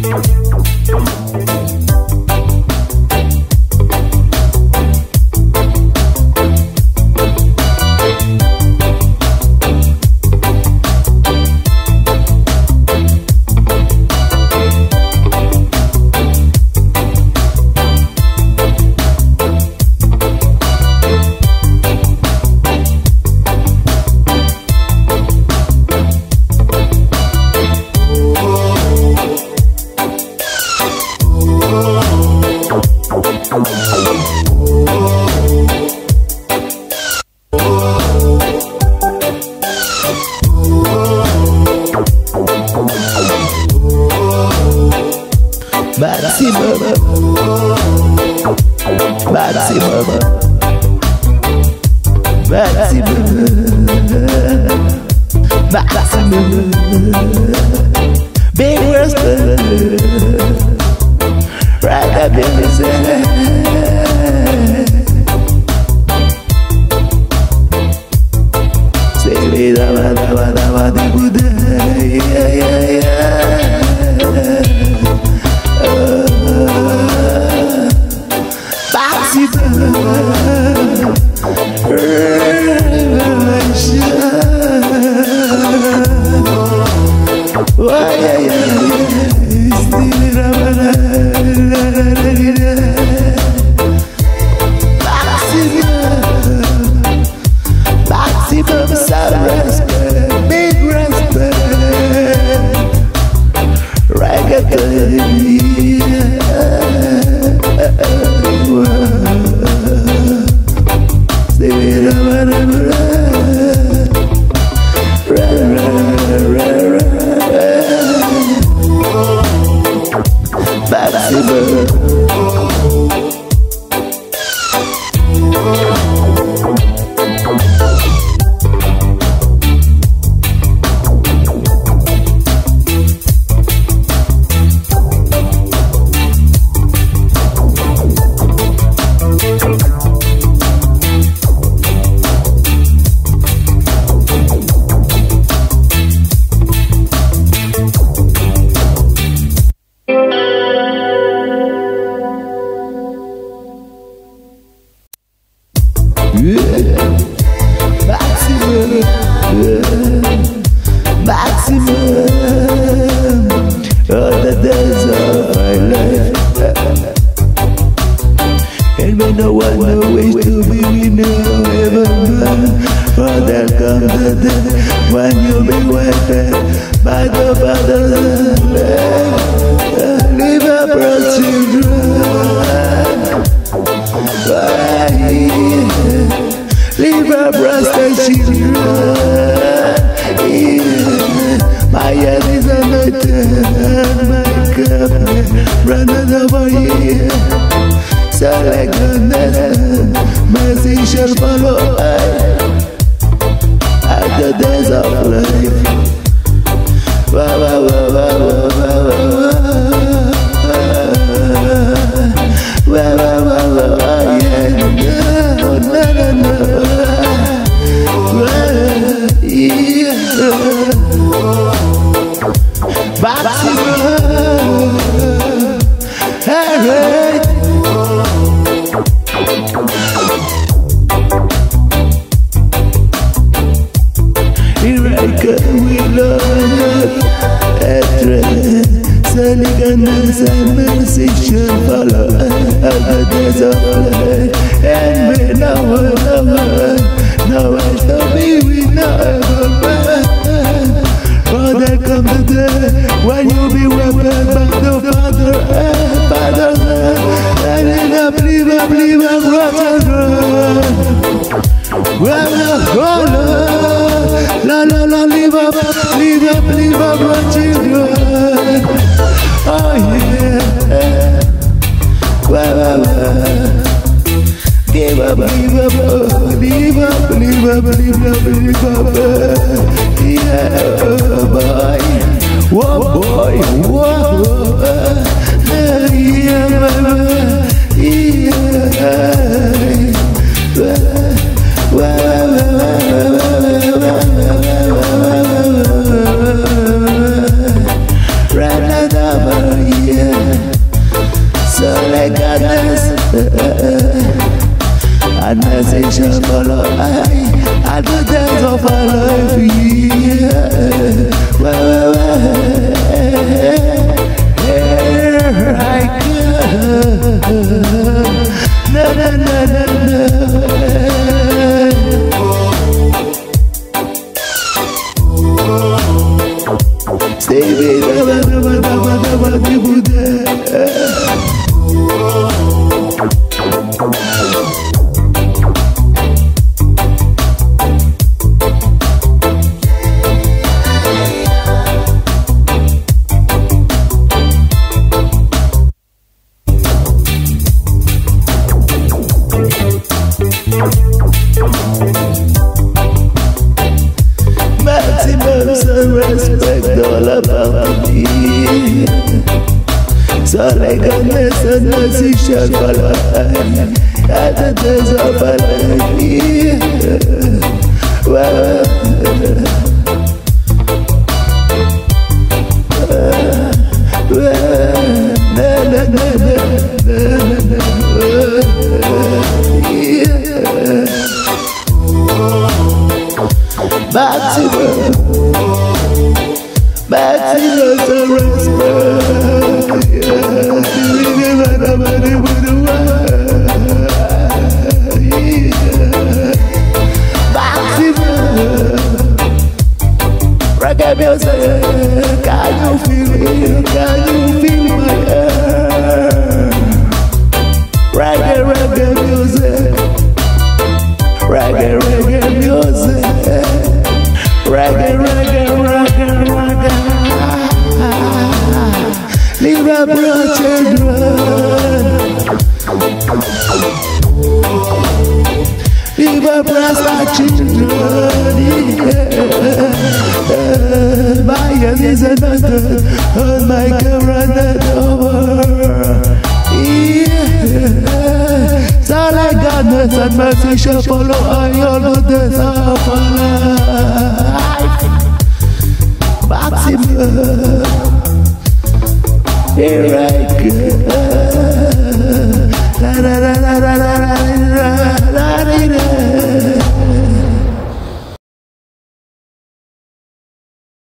Don't, don't, Maximum. Maximum. Maximum. Maximum. Big respect. Right up in the center. Maximum there comes the day when you'll be waited by the fatherland. Leave up our children. Leave our breast and children. My head is anointed, my cup runneth over here. So like goodness, mercy shall follow us the days of life. Wah, wah, wah, wah, wah, wah, And All the days of life And we know love No I shall be we never come the day When you'll be weapon by the Father and hand And a believe, I believe, I'm run well, oh, la, la, la, live up, live up, live up, my children. Oh, yeah. Well, well. Give up, give up, live up, live up, live up, live up. Yeah, boy. Whoa, boy, whoa. yeah, I'd message her follow I I'd look dance or follow yeah. Here I go So like a mess and mercy shall follow Up our children yeah. My end is another On my camera over Yeah like goodness and mercy shall follow all the of our life Maximum Here I go